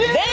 They